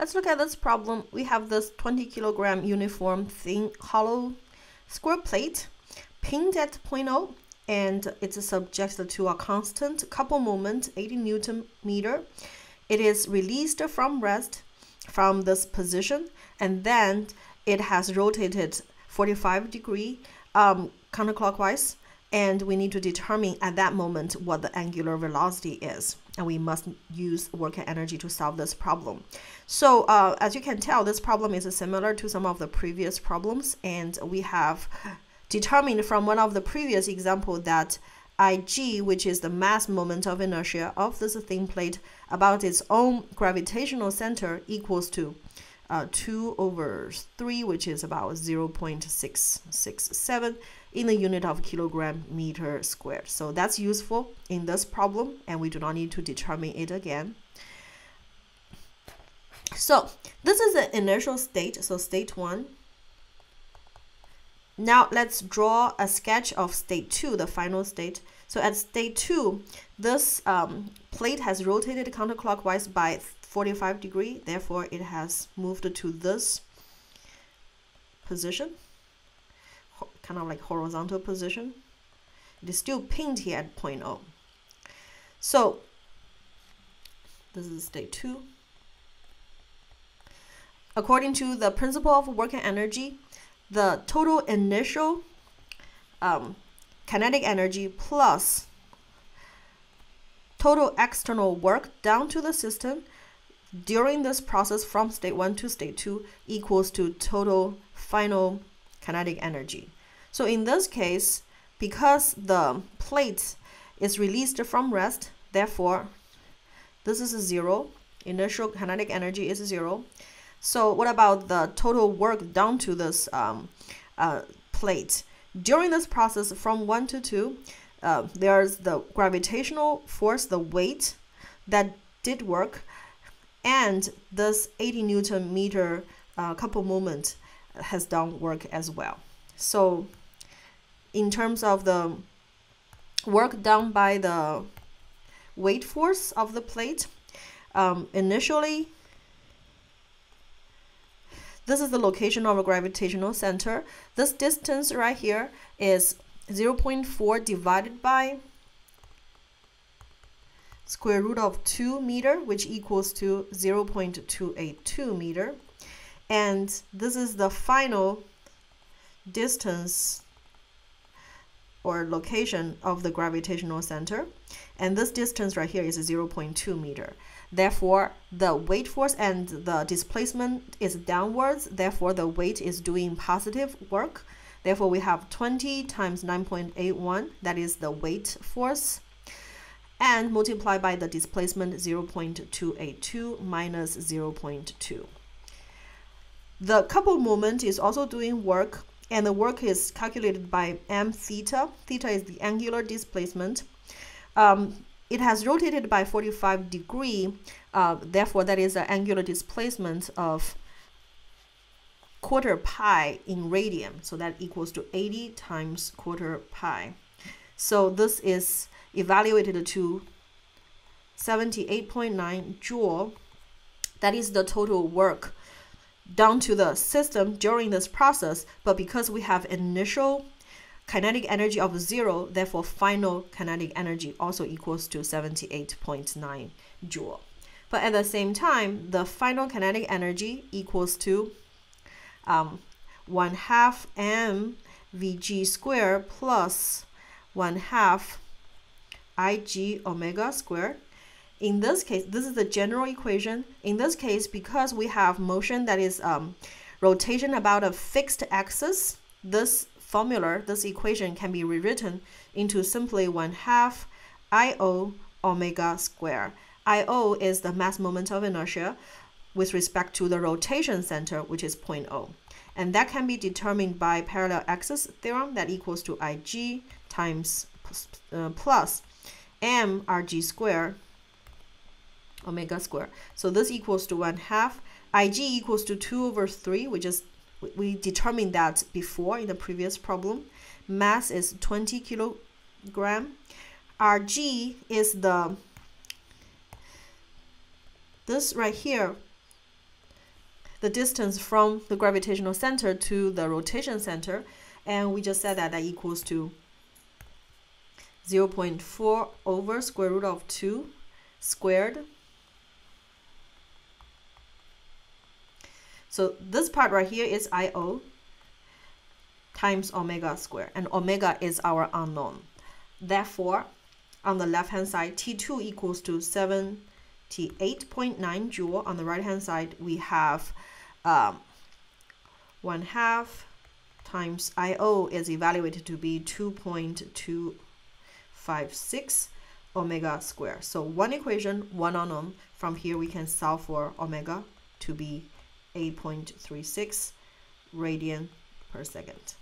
Let's look at this problem. We have this 20 kilogram uniform thin hollow square plate pinned at point O and it's subjected to a constant couple moment 80 newton meter. It is released from rest from this position and then it has rotated 45 degree um, counterclockwise and we need to determine at that moment what the angular velocity is. And we must use work and energy to solve this problem. So uh, as you can tell this problem is similar to some of the previous problems. And we have determined from one of the previous example that ig which is the mass moment of inertia of this thin plate about its own gravitational center equals to uh, 2 over 3 which is about 0 0.667 in the unit of kilogram meter squared. So that's useful in this problem and we do not need to determine it again. So this is the initial state, so state 1. Now let's draw a sketch of state 2, the final state. So at state 2, this um, plate has rotated counterclockwise by 45 degree, therefore it has moved to this position kind of like horizontal position. It is still pinned here at point O. So this is state 2. According to the principle of work and energy, the total initial um, kinetic energy plus total external work down to the system during this process from state 1 to state 2 equals to total final kinetic energy. So in this case, because the plate is released from rest, therefore, this is a zero. Initial kinetic energy is zero. So what about the total work done to this um, uh, plate? During this process from 1 to 2, uh, there's the gravitational force, the weight that did work, and this 80 newton meter uh, couple moment has done work as well. So in terms of the work done by the weight force of the plate, um, initially, this is the location of a gravitational center. This distance right here is 0 0.4 divided by square root of 2 meter, which equals to 0 0.282 meter. And this is the final distance or location of the gravitational center. And this distance right here is 0.2 meter. Therefore, the weight force and the displacement is downwards. Therefore, the weight is doing positive work. Therefore, we have 20 times 9.81, that is the weight force, and multiply by the displacement 0.282 minus 0.2. The couple moment is also doing work and the work is calculated by m theta. Theta is the angular displacement. Um, it has rotated by 45 degree, uh, therefore that is an angular displacement of quarter pi in radian. So that equals to 80 times quarter pi. So this is evaluated to 78.9 joule. That is the total work down to the system during this process, but because we have initial kinetic energy of zero, therefore final kinetic energy also equals to 78.9 joule. But at the same time, the final kinetic energy equals to um, 1 half m vg squared plus 1 half ig omega squared in this case, this is the general equation. In this case, because we have motion that is um, rotation about a fixed axis, this formula, this equation can be rewritten into simply 1 half IO omega square. IO is the mass moment of inertia with respect to the rotation center, which is point O. And that can be determined by parallel axis theorem that equals to IG times uh, plus m RG square omega square. So this equals to 1 half. Ig equals to 2 over 3. We just we determined that before in the previous problem. Mass is 20 kilogram. Rg is the this right here the distance from the gravitational center to the rotation center. And we just said that that equals to 0 0.4 over square root of 2 squared. So this part right here is IO times omega squared, and omega is our unknown. Therefore, on the left hand side, T2 equals to 78.9 joule. On the right hand side, we have um, 1 half times IO is evaluated to be 2.256 omega squared. So one equation, one unknown. From here, we can solve for omega to be 8.36 radian per second.